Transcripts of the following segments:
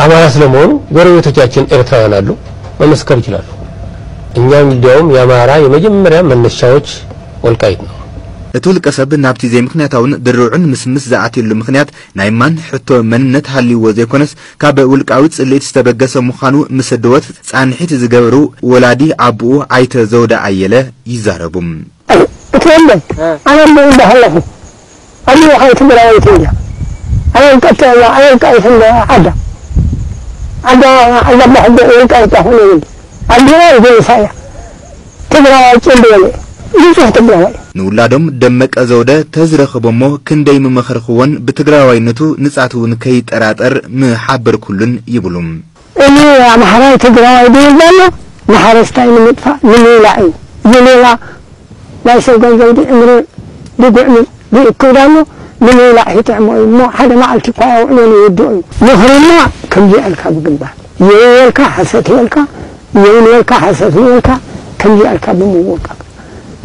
አማራ ስለመሆኑ ጎረቤቶቻችን ኤርትራውያን አሉ፣ መመስከር ይችላሉ። እኛም እንዲያውም የአማራ የመጀመሪያ መነሻዎች ወልቃይት ነው። እቲ ውልቀ ሰብ ናብቲ ዘይምክንያታውን ድርዑን ምስ ምስ ዝኣትየሉ ምክንያት ናይ ማን ሕቶ መንነት ሃልይዎ ዘይኮነስ ካብ ውልቃዊ ጽልኢት ዝተበገሰ ምዃኑ ምስ ድወት ጻንሒት ዝገበሩ ወላዲ ኣቦኡ ኣይተ ዘውዳ ኣየለ ይዛረቡ እቲ የለን ኣነ እንዳሃለኹ ኣነ ሓይ ትግራዊት እያ ኣነ ቀተ ኣነ ቃይት ዓዳ ባሕደ ወልቃይት ሆነ ይብል ኣዲና ይገይሳ እያ ትግራዋይ ጽልበለ ይጹሕ ትግራዋይ ንውላዶም ደመቀ ዘውደ ተዝረኽቦሞ ክንደይ ምመኸርኽዎን ብትግራዋይነቱ ንጻት እውን ከይጠራጠር ምሓበር ኩሉን ይብሉ እኔ ኣምሓራይ ትግራዋይ ዘሎ ማሕረስታይ ንምጥፋእ ንምብላዕ እዩ። እዚ ሌላ ናይ ሰብ ገንዘብ ድዕምሪ ድጉዕ ድእክብ من إلهي يتعمل مو حدا ما التقى يدوي نهر مهرما كم جاء لك بقلبه يلك حسيت لك يلك حسيت لك كم جاء لك بموقع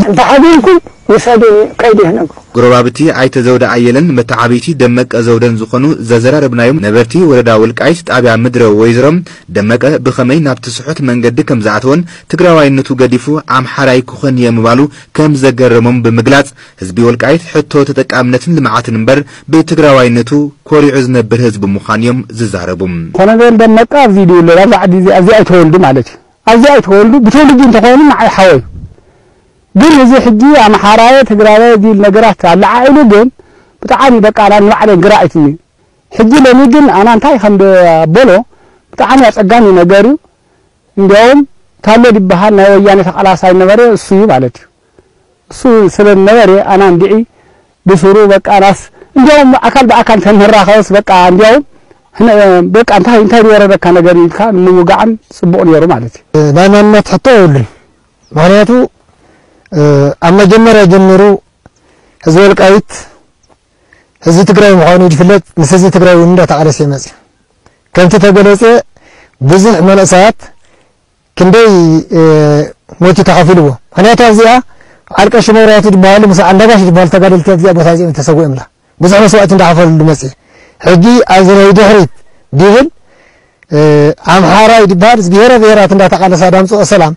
انت حبيبكم. ውሰዱን ከይዲ ይነግሩ ጎረባብቲ ኣይተ ዘውደ ኣየለን መቲ ዓበይቲ ደመቀ ዘውደን ዝኾኑ ዘዘራረብናዮም ነበርቲ ወረዳ ውልቃይት ጣብያ ምድረ ወይዘሮም ደመቀ ብኸመይ ናብቲ ስሑት መንገዲ ከም ዝኣተወን ትግራዋይነቱ ገዲፉ ኣምሓራይ ክኾን እየ ምባሉ ከም ዘገረሞም ብምግላጽ ህዝቢ ወልቃይት ሕቶ ተጠቃምነትን ልምዓትን እምበር ብትግራዋይነቱ ኮሪዑ ዝነብር ህዝቢ ምዃን እዮም ዝዛረቡ ኮነገል ደመቀ ኣብዚ ኣብዚ ዓዲ ኣብዚ ኣይተወልዱ ማለት እዩ። ኣብዚ ኣይተወልዱ ብትውልዱ እንተኾይኑ ንዓይ ሓወዩ ግን እዚ ሕጂ ኣምሓራየ ትግራዋይ ዚል ነገራት ኣለዓኢሉ ግን ብጣዕሚ በቃ ላ ንባዕለይ ግራእት እዩ ሕጂ ሎሚ ግን ኣና እንታይ ከም ኣበሎ ብጣዕሚ ኣጸጋሚ ነገር እዩ እንዲያውም ታሎ ይበሃል ናይ ወያነ ተቃላሳይ ነበረ እሱ እዩ ማለት እዩ እሱ ስለ ነበረ ኣና እንዲዒ ብስሩ በቃ ናስ እንዲያውም ኣካል ብኣካል ተንራኸበስ በቃ እንዲያውም በቃ እንታይ እንታይ ዝወረደካ ነገር ኢልካ ንምውጋዕን ጽቡቕ ነይሩ ማለት እዩ ናይ ማንነት ሕቶ የብሉን ምክንያቱ ኣብ መጀመርያ ጀሚሩ ህዝቢ ወልቃይት ህዝቢ ትግራይ ምዃኑ ዝፍለጥ ምስ ህዝቢ ትግራይ እውን እንዳተቃለሰ ይመጽእ። ከምቲ ተገለጸ ብዙሕ መንእሰያት ክንደይ ሞቲ ተኸፊልዎ ምክንያቱ ኣብዚኣ ዓልቀሺ መብራህቱ ዝበሃሉ ምስ ዓንዳጋሽ ዝበሃሉ ተጋደልቲ ኣብዚኣ ቦታ እዚኦም ተሰዊኦምላ ብዙሕ መስዋዕቲ እንዳኸፈልሉ መጽእ። ሕጂ ኣብዚ ናይ ድሕሪት ድብል ኣምሓራይ ዝበሃል ብሄረ ብሄራት እንዳተቃለሳ ዳምፅኦ ሰላም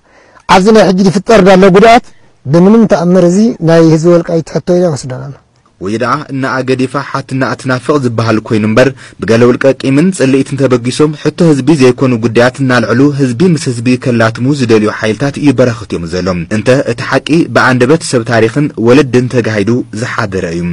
ኣብዚ ናይ ሕጂ ዝፍጠር ዳሎ ጉድኣት ብምንም ተኣምር እዚ ናይ ህዝቢ ወልቃይት ሕቶ ኢለ ወስደና ወይ ደኣ እናኣገዲፋ ሓትና እትናፍቕ ዝበሃል ኮይኑ እምበር ብገለ ውልቀ ቂምን ጽልኢትን ተበጊሶም ሕቶ ህዝቢ ዘይኮኑ ጉዳያት እናልዕሉ ህዝቢ ምስ ህዝቢ ከላትሙ ዝደልዩ ሓይልታት ይበራኽት እዮም ዘሎም እንተ እቲ ሓቂ ብኣንደበት ሰብ ታሪኽን ወለድን ተጋሂዱ ዝሓደረ እዩ